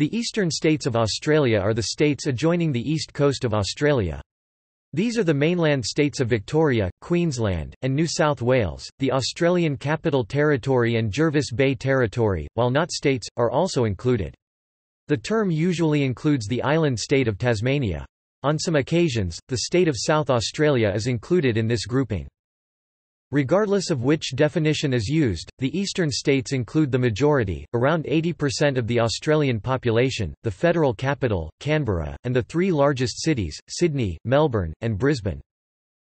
The eastern states of Australia are the states adjoining the east coast of Australia. These are the mainland states of Victoria, Queensland, and New South Wales, the Australian Capital Territory and Jervis Bay Territory, while not states, are also included. The term usually includes the island state of Tasmania. On some occasions, the state of South Australia is included in this grouping. Regardless of which definition is used, the eastern states include the majority, around 80% of the Australian population, the federal capital, Canberra, and the three largest cities, Sydney, Melbourne, and Brisbane.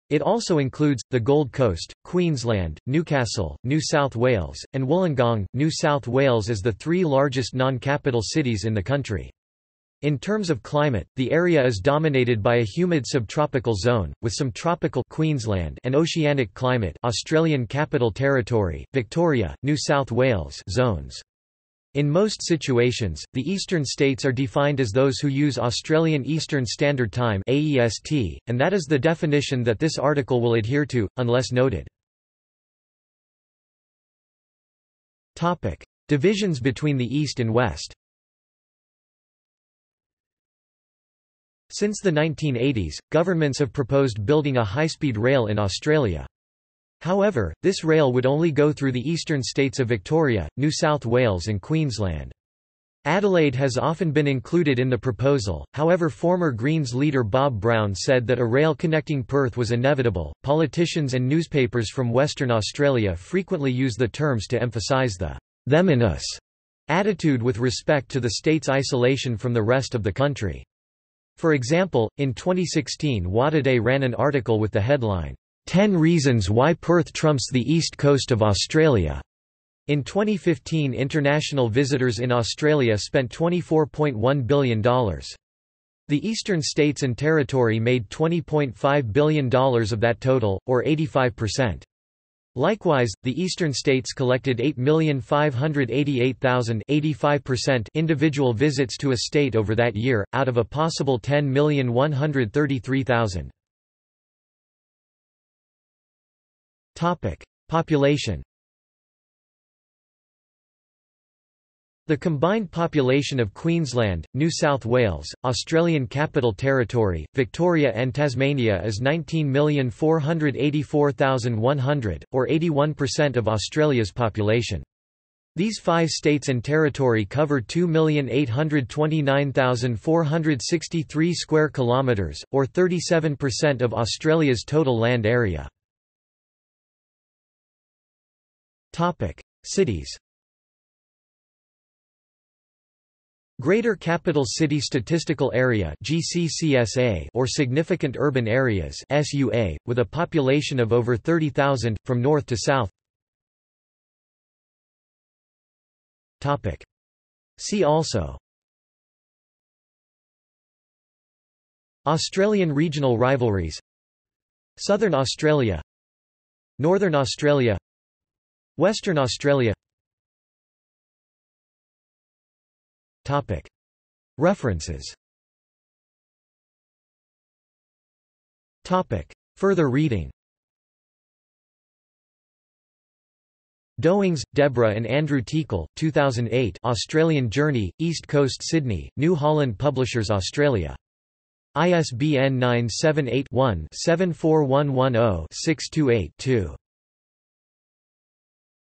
It also includes, the Gold Coast, Queensland, Newcastle, New South Wales, and Wollongong, New South Wales as the three largest non-capital cities in the country. In terms of climate, the area is dominated by a humid subtropical zone, with some tropical Queensland and oceanic climate Australian Capital Territory, Victoria, New South Wales zones. In most situations, the eastern states are defined as those who use Australian Eastern Standard Time AEST, and that is the definition that this article will adhere to, unless noted. Divisions between the East and West Since the 1980s, governments have proposed building a high-speed rail in Australia. However, this rail would only go through the eastern states of Victoria, New South Wales and Queensland. Adelaide has often been included in the proposal, however, former Greens leader Bob Brown said that a rail connecting Perth was inevitable. Politicians and newspapers from Western Australia frequently use the terms to emphasise the them and us attitude with respect to the state's isolation from the rest of the country. For example, in 2016 WAtoday ran an article with the headline, 10 Reasons Why Perth Trumps the East Coast of Australia. In 2015 international visitors in Australia spent $24.1 billion. The eastern states and territory made $20.5 billion of that total, or 85%. Likewise, the eastern states collected 8,588,000 individual visits to a state over that year, out of a possible 10,133,000. Population The combined population of Queensland, New South Wales, Australian Capital Territory, Victoria and Tasmania is 19,484,100, or 81% of Australia's population. These five states and territory cover 2,829,463 square kilometres, or 37% of Australia's total land area. Cities Greater Capital City Statistical Area GCCSA or Significant Urban Areas SUA, with a population of over 30,000, from north to south. See also. Australian regional rivalries. Southern Australia. Northern Australia. Western Australia References. Further reading. Doings, Deborah and Andrew Teakle 2008 Australian Journey, East Coast Sydney, New Holland Publishers Australia. ISBN 978 one 74110 628 2